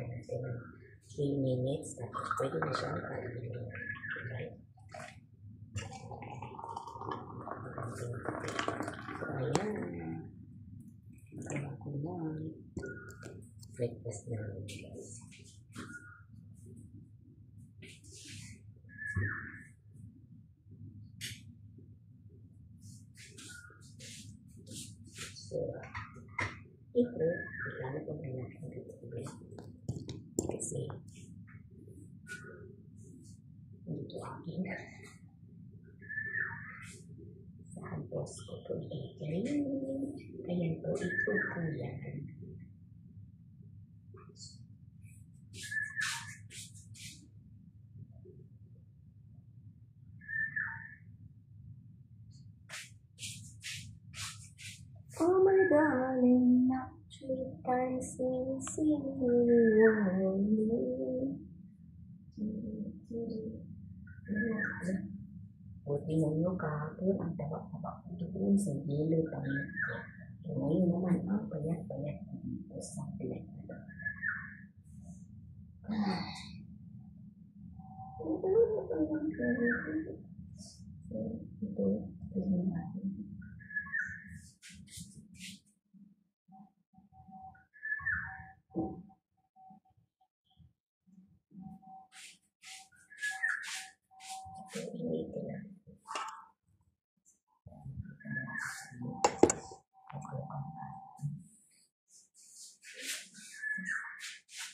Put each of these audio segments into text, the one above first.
Natin ng 3 minutes. Tapos pwede na siyang kainin. Right? So, ayan. Ayan ko na. Breakfast namin guys. So, ito, ilalagay ko na natin dito ulit. Kasi, dito akin. Sa boss darling, not three times in Wakilnya lu kalau ada apa itu pun segi lu tanya. Cuma ini nama apa ya banyak besar dia.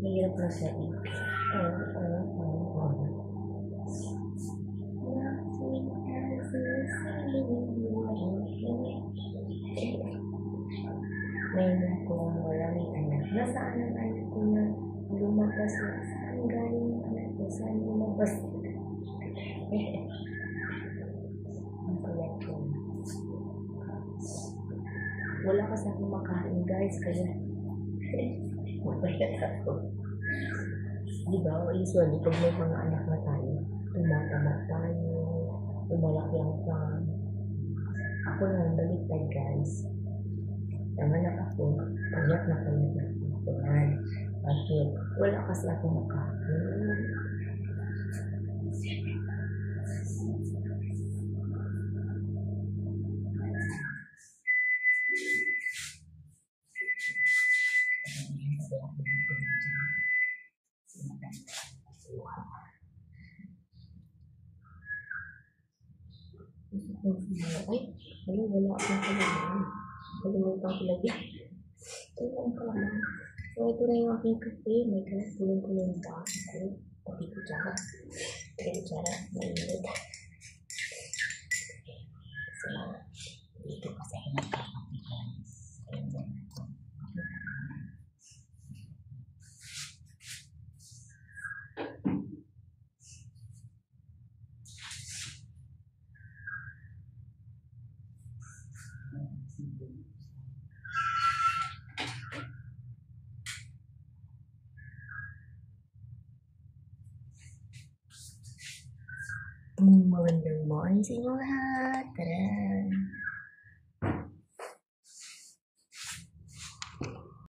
Mahirap na siya eh. Oo, oo, oo, oo. Ngayon ko maraming anak. Nasaan ang anak ko na lumabas saan galing ang anak ko? Saan lumabas? Ang payat ko. Wala kasi akong makain guys, kaya mapayat ako. Di ba? Usually, pag may mga anak na tayo, tumatama tayo, lumalaki ang fan. Ako na baliktad guys. Nanganak ako, payat na payat na ako. Bakit? Wala kasi akong makain. Ay, ano, wala akong kalaman. Kalimutan ko lagi. Ito ang kalaman. So, ito na yung aking kape. May glass tulong-tulong pa ako. Pati kutsara. Pati kutsara. moon will endure in your heart. Ta-da.